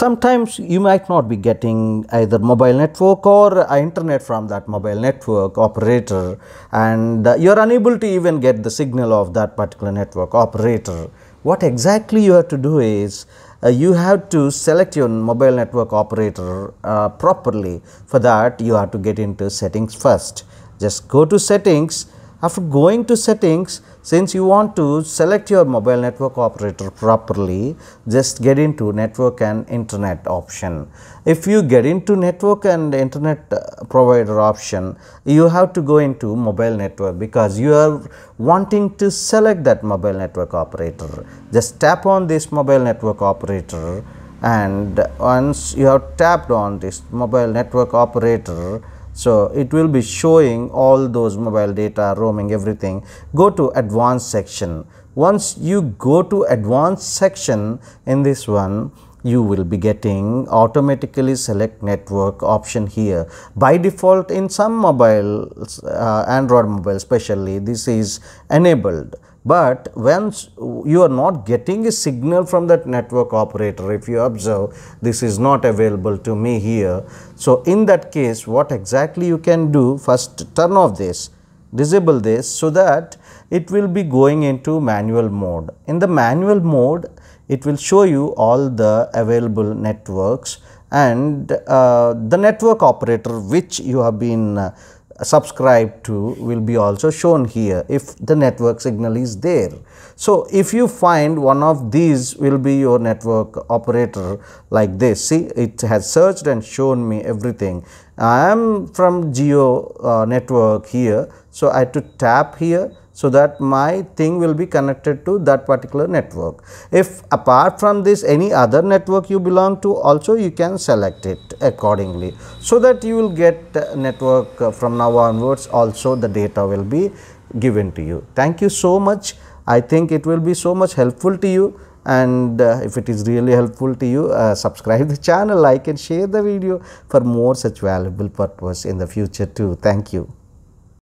sometimes you might not be getting either mobile network or uh, internet from that mobile network operator and uh, you are unable to even get the signal of that particular network operator. What exactly you have to do is uh, you have to select your mobile network operator uh, properly. For that you have to get into settings first. Just go to settings after going to settings, since you want to select your mobile network operator properly, just get into network and internet option. If you get into network and internet uh, provider option, you have to go into mobile network because you are wanting to select that mobile network operator. Just tap on this mobile network operator and once you have tapped on this mobile network operator, so, it will be showing all those mobile data roaming everything go to advanced section. Once you go to advanced section in this one you will be getting automatically select network option here. By default in some mobile uh, Android mobile especially this is enabled but once you are not getting a signal from that network operator if you observe this is not available to me here. So, in that case what exactly you can do first turn off this disable this so that it will be going into manual mode. In the manual mode it will show you all the available networks and uh, the network operator which you have been uh, subscribed to will be also shown here if the network signal is there. So, if you find one of these will be your network operator like this see it has searched and shown me everything. I am from Jio uh, network here. So, I have to tap here so that my thing will be connected to that particular network. If apart from this any other network you belong to also you can select it accordingly. So that you will get network uh, from now onwards also the data will be given to you. Thank you so much. I think it will be so much helpful to you and uh, if it is really helpful to you uh, subscribe the channel like and share the video for more such valuable purpose in the future too. Thank you.